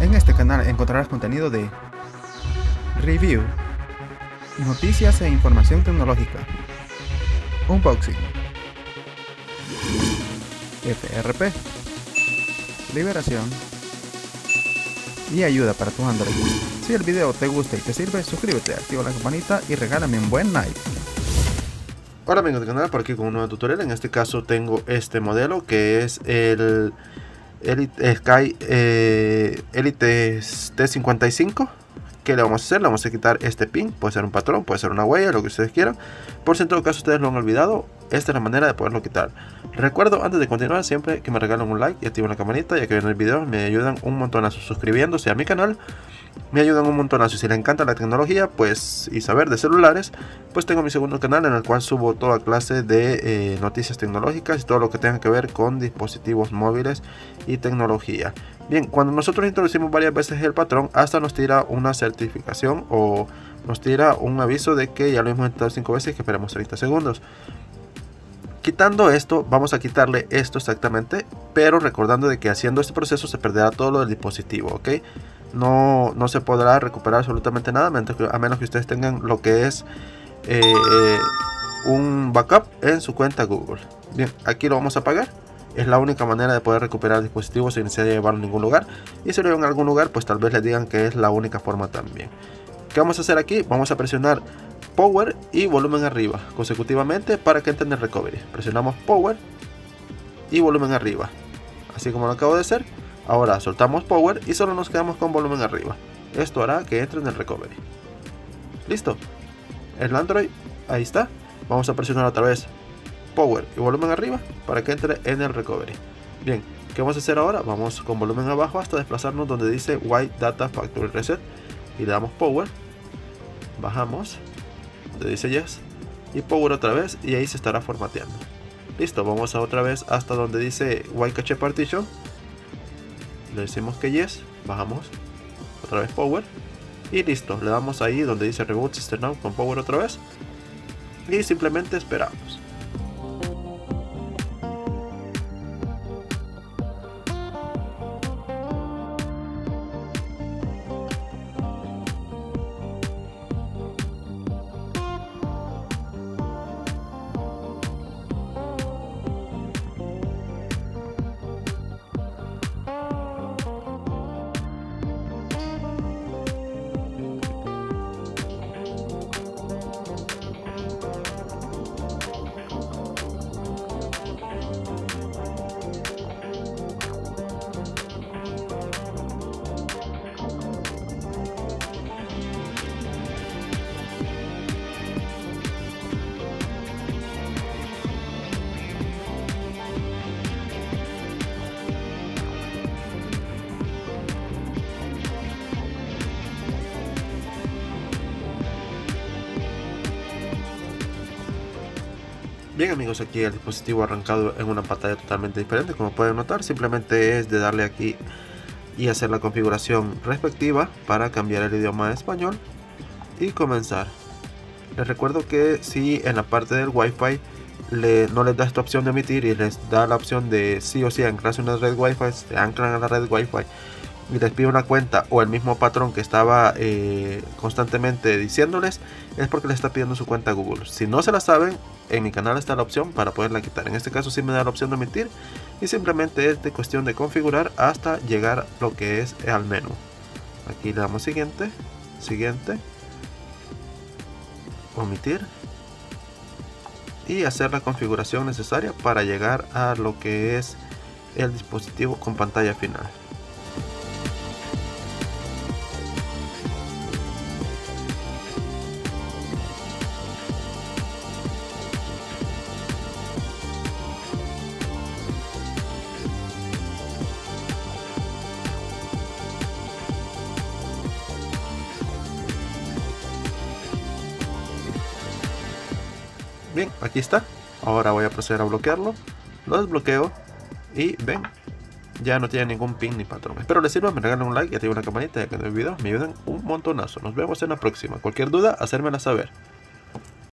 En este canal encontrarás contenido de review, noticias e información tecnológica, unboxing, FRP, liberación y ayuda para tu Android. Si el video te gusta y te sirve, suscríbete, activa la campanita y regálame un buen like. Hola amigos del canal, por aquí con un nuevo tutorial. En este caso tengo este modelo que es el Elite Sky eh, Elite T55 ¿Qué le vamos a hacer? Le vamos a quitar este pin, puede ser un patrón, puede ser una huella, lo que ustedes quieran. Por si en todo caso ustedes lo han olvidado, esta es la manera de poderlo quitar. Recuerdo antes de continuar siempre que me regalen un like y activen la campanita, ya que ven el video me ayudan un montón a suscribiéndose a mi canal me ayudan un montonazo. Si les encanta la tecnología pues y saber de celulares, pues tengo mi segundo canal en el cual subo toda clase de eh, noticias tecnológicas y todo lo que tenga que ver con dispositivos móviles y tecnología. Bien, cuando nosotros introducimos varias veces el patrón, hasta nos tira una certificación o nos tira un aviso de que ya lo hemos intentado 5 veces y que esperemos 30 segundos. Quitando esto, vamos a quitarle esto exactamente, pero recordando de que haciendo este proceso se perderá todo lo del dispositivo, ¿ok? no, no se podrá recuperar absolutamente nada a menos que ustedes tengan lo que es eh, un backup en su cuenta Google. Bien, aquí lo vamos a apagar. Es la única manera de poder recuperar dispositivos sin necesidad de llevarlo a ningún lugar. Y si lo llevan a algún lugar, pues tal vez les digan que es la única forma también. ¿Qué vamos a hacer aquí? Vamos a presionar Power y volumen arriba consecutivamente para que entre en el recovery. Presionamos Power y volumen arriba. Así como lo acabo de hacer. Ahora soltamos power y solo nos quedamos con volumen arriba. Esto hará que entre en el recovery. Listo. El Android, ahí está. Vamos a presionar otra vez power y volumen arriba para que entre en el recovery. Bien, ¿qué vamos a hacer ahora? Vamos con volumen abajo hasta desplazarnos donde dice White Data Factory Reset y le damos power. Bajamos, donde dice yes, y power otra vez y ahí se estará formateando. Listo, vamos a otra vez hasta donde dice White Cache Partition le decimos que yes, bajamos otra vez power y listo, le damos ahí donde dice reboot system now con power otra vez y simplemente esperamos. Bien amigos, aquí el dispositivo arrancado en una pantalla totalmente diferente, como pueden notar, simplemente es de darle aquí y hacer la configuración respectiva para cambiar el idioma a español y comenzar. Les recuerdo que si en la parte del Wi-Fi le, no les da esta opción de emitir y les da la opción de sí o sí anclarse una red Wi-Fi, se anclan a la red Wi-Fi y les pide una cuenta o el mismo patrón que estaba eh, constantemente diciéndoles, es porque les está pidiendo su cuenta Google. Si no se la saben, en mi canal está la opción para poderla quitar. En este caso sí me da la opción de omitir y simplemente es de cuestión de configurar hasta llegar lo que es al menú. Aquí le damos siguiente, siguiente, omitir y hacer la configuración necesaria para llegar a lo que es el dispositivo con pantalla final. Bien, aquí está. Ahora voy a proceder a bloquearlo. Lo desbloqueo y ven, ya no tiene ningún pin ni patrón. Espero les sirva, me regalen un like y activen la campanita ya que en el video me ayudan un montonazo. Nos vemos en la próxima. Cualquier duda, hacérmela saber.